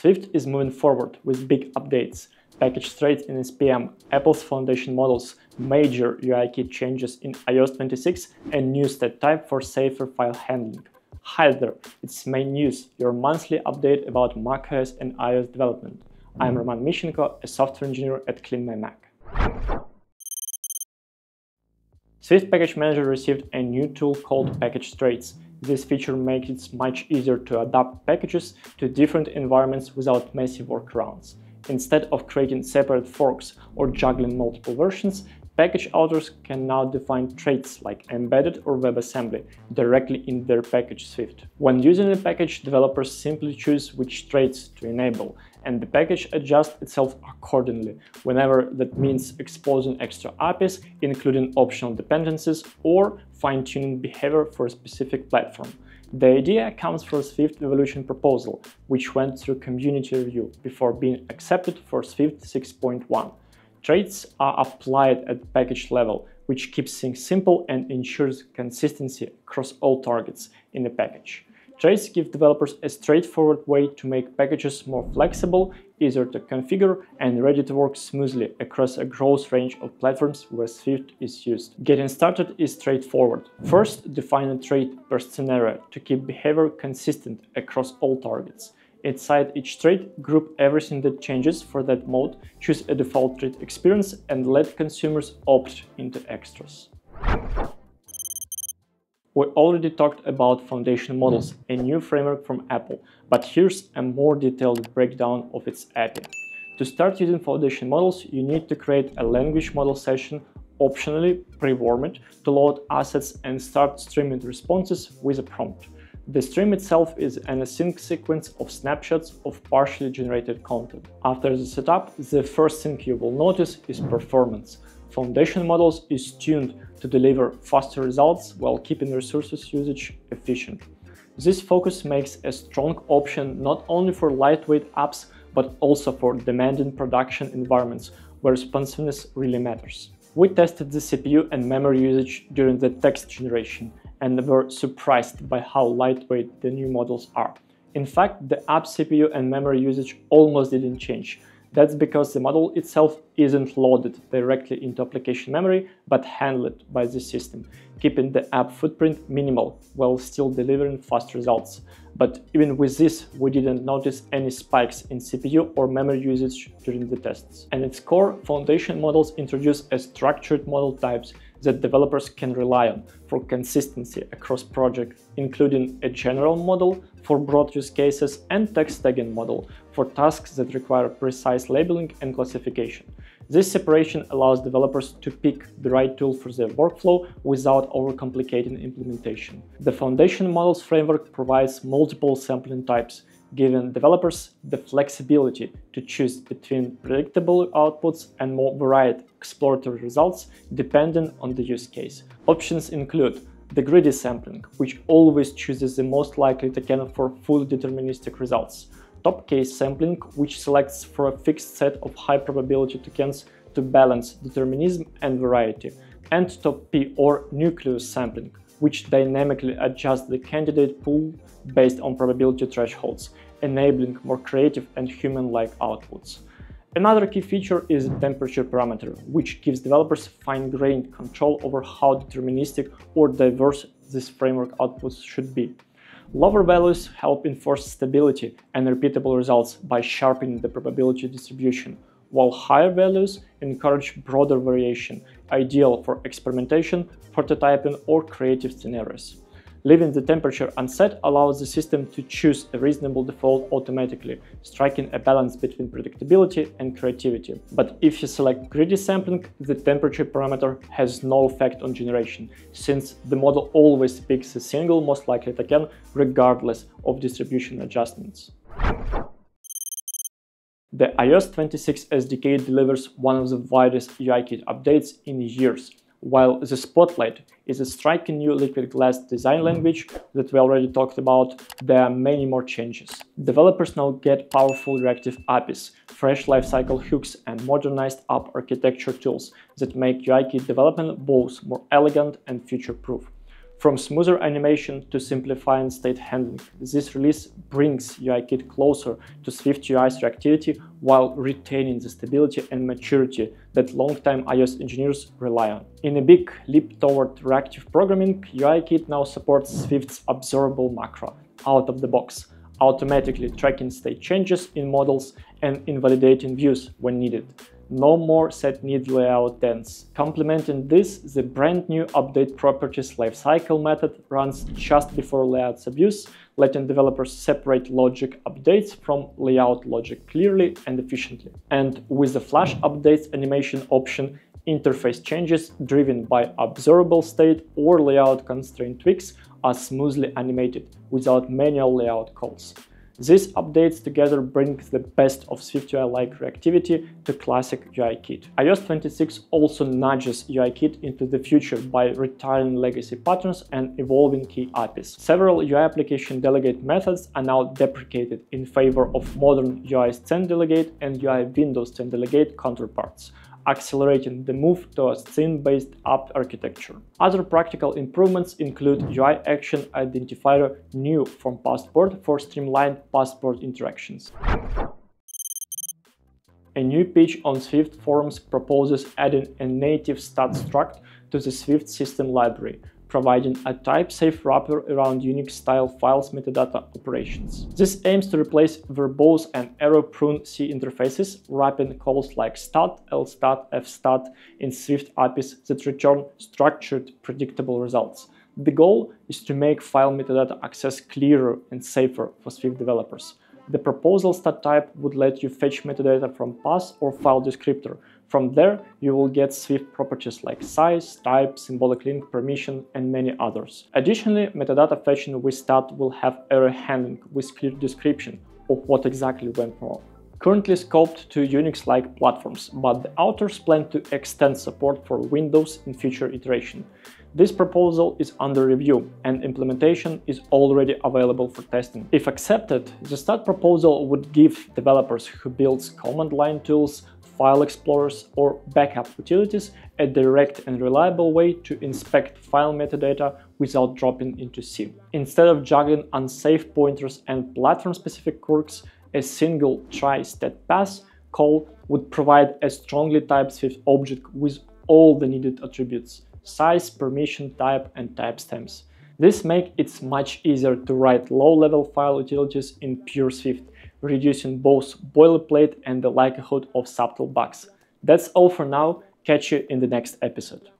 Swift is moving forward with big updates, package traits in SPM, Apple's foundation models, major UIKit changes in iOS 26 and new stat type for safer file handling. Hi there, it's main news, your monthly update about macOS and iOS development. I'm Roman Mishchenko, a software engineer at CleanMyMac. Swift Package Manager received a new tool called Package Traits. This feature makes it much easier to adapt packages to different environments without massive workarounds. Instead of creating separate forks or juggling multiple versions, Package authors can now define traits like embedded or WebAssembly directly in their Package.swift. When using a package, developers simply choose which traits to enable, and the package adjusts itself accordingly, whenever that means exposing extra APIs, including optional dependencies, or fine-tuning behavior for a specific platform. The idea comes from Swift Evolution proposal, which went through community review before being accepted for Swift 6.1. Traits are applied at package level, which keeps things simple and ensures consistency across all targets in the package. Traits give developers a straightforward way to make packages more flexible, easier to configure, and ready to work smoothly across a gross range of platforms where Swift is used. Getting started is straightforward. First, define a trait per scenario to keep behavior consistent across all targets. Inside each trait, group everything that changes for that mode, choose a default trait experience, and let consumers opt into extras. We already talked about foundation models, mm. a new framework from Apple, but here's a more detailed breakdown of its API. To start using foundation models, you need to create a language model session optionally pre-warmed to load assets and start streaming responses with a prompt. The stream itself is an async sequence of snapshots of partially generated content. After the setup, the first thing you will notice is performance. Foundation models is tuned to deliver faster results while keeping resources usage efficient. This focus makes a strong option not only for lightweight apps, but also for demanding production environments where responsiveness really matters. We tested the CPU and memory usage during the text generation and were surprised by how lightweight the new models are. In fact, the app CPU and memory usage almost didn't change. That's because the model itself isn't loaded directly into application memory, but handled by the system, keeping the app footprint minimal while still delivering fast results. But even with this, we didn't notice any spikes in CPU or memory usage during the tests. And its core, foundation models introduce a structured model types that developers can rely on for consistency across projects, including a general model for broad use cases and text tagging model for tasks that require precise labeling and classification. This separation allows developers to pick the right tool for their workflow without overcomplicating implementation. The Foundation Models framework provides multiple sampling types, giving developers the flexibility to choose between predictable outputs and more varied exploratory results depending on the use case. Options include the greedy sampling, which always chooses the most likely token for fully deterministic results, top-k sampling, which selects for a fixed set of high probability tokens to balance determinism and variety, and top P or nucleus sampling, which dynamically adjusts the candidate pool based on probability thresholds, enabling more creative and human-like outputs. Another key feature is the temperature parameter, which gives developers fine-grained control over how deterministic or diverse this framework outputs should be. Lower values help enforce stability and repeatable results by sharpening the probability distribution, while higher values encourage broader variation, ideal for experimentation, prototyping, or creative scenarios. Leaving the temperature unset allows the system to choose a reasonable default automatically, striking a balance between predictability and creativity. But if you select greedy sampling, the temperature parameter has no effect on generation, since the model always picks the single most likely token regardless of distribution adjustments. The iOS 26 SDK delivers one of the widest UIKit updates in years, while the Spotlight is a striking new liquid glass design language that we already talked about, there are many more changes. Developers now get powerful reactive APIs, fresh lifecycle hooks, and modernized app architecture tools that make UIKit development both more elegant and future-proof. From smoother animation to simplifying state handling, this release brings UIKit closer to Swift UI's reactivity while retaining the stability and maturity that long-time iOS engineers rely on. In a big leap toward reactive programming, UIKit now supports Swift's observable macro out of the box, automatically tracking state changes in models and invalidating views when needed no more set need layout dance. Complementing this, the brand new update properties lifecycle method runs just before layout subviews, letting developers separate logic updates from layout logic clearly and efficiently. And with the flush updates animation option, interface changes driven by observable state or layout constraint tweaks are smoothly animated without manual layout calls. These updates together bring the best of SwiftUI-like reactivity to classic UIKit. iOS 26 also nudges UIKit into the future by retiring legacy patterns and evolving key APIs. Several UI application delegate methods are now deprecated in favor of modern UI Scene delegate and UI Windows Scene delegate counterparts, accelerating the move to a scene-based app architecture. Other practical improvements include UI Action Identifier new from Pasteboard for streamlined pasteboard interactions. A new pitch on Swift forums proposes adding a native stat struct to the Swift system library, providing a type-safe wrapper around Unix-style files metadata operations. This aims to replace verbose and error-prone C interfaces, wrapping calls like stat, lstat, fstat in Swift APIs that return structured, predictable results. The goal is to make file metadata access clearer and safer for Swift developers. The proposal stat type would let you fetch metadata from path or file descriptor, from there, you will get Swift properties like size, type, symbolic link, permission, and many others. Additionally, metadata fetching with stat will have error handling with clear description of what exactly went wrong. Currently scoped to Unix-like platforms, but the authors plan to extend support for Windows in future iteration. This proposal is under review and implementation is already available for testing. If accepted, the stat proposal would give developers who build command line tools file explorers, or backup utilities a direct and reliable way to inspect file metadata without dropping into C. Instead of juggling unsafe pointers and platform-specific quirks, a single try-stat pass call would provide a strongly typed Swift object with all the needed attributes size, permission type, and timestamps. This makes it much easier to write low-level file utilities in pure Swift, reducing both boilerplate and the likelihood of subtle bugs. That's all for now, catch you in the next episode.